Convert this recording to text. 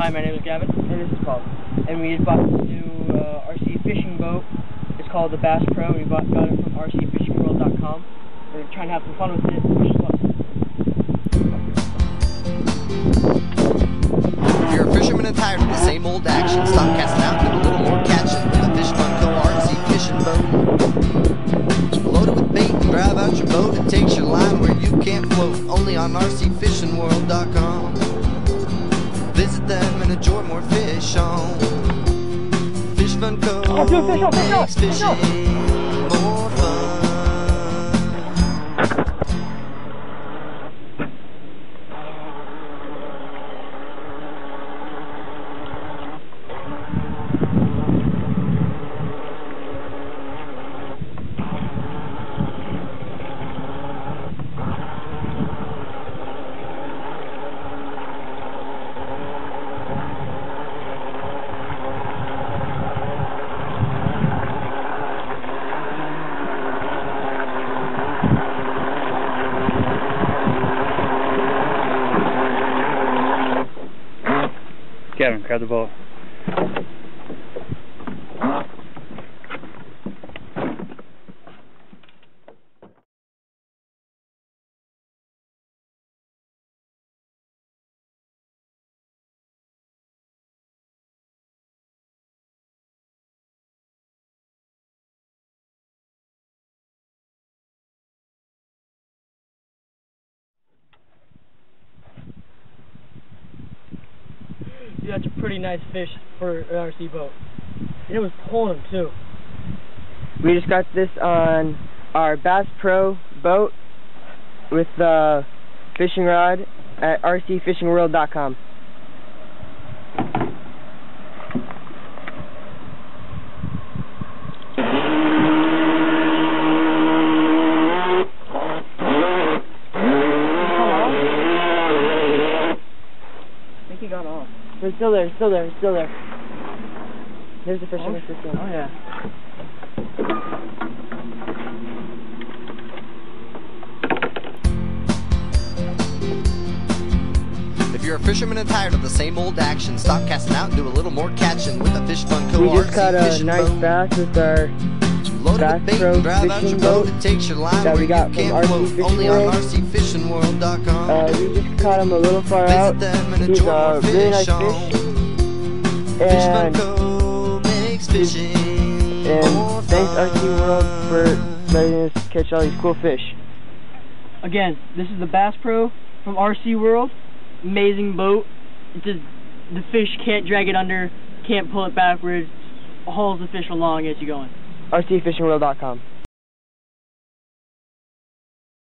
Hi, my name is Gavin. And this is Paul. And we just bought this new uh, RC fishing boat. It's called the Bass Pro. We bought, got it from rcfishingworld.com. We're trying to have some fun with it. Fish plus. If you're a fisherman and tired of the same old action, stop casting out and do a little more catching with a Fish Fun Co. RC fishing boat. Load it with bait and drive out your boat. It takes your line where you can't float. Only on rcfishingworld.com. Them and enjoy more fish on. Fish Fun fish on, fish fish more Kevin, grab the boat. That's a pretty nice fish for an RC boat. And it was pulling them too. We just got this on our Bass Pro boat with the fishing rod at rcfishingworld.com. still there, still there, still there. There's the fisherman oh, system. Oh yeah. If you're a fisherman and tired of the same old action, stop casting out and do a little more catching with a Fish Fun Co. We just RC caught a nice boat. bass with our Load it Bass with bait Pro and drive out your fishing boat. boat It takes your line that where we got you from can't RC float. Fishing Only on World. rcfishingworld.com. Uh, we just caught him a little far out. Visit them and He's enjoy a more really nice fish on fish. Fish And, Co. makes fishing and thanks. RC World for letting us catch all these cool fish. Again, this is the Bass Pro from RC World. Amazing boat. It just the fish can't drag it under, can't pull it backwards, hauls the fish along as you're going. rcfishingworld.com.